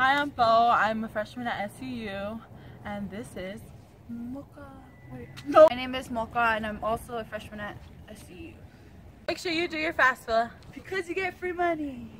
Hi, I'm Pou. I'm a freshman at SUU, and this is Moka. Wait, no. My name is Moka, and I'm also a freshman at SUU. Make sure you do your FAFSA. Because you get free money.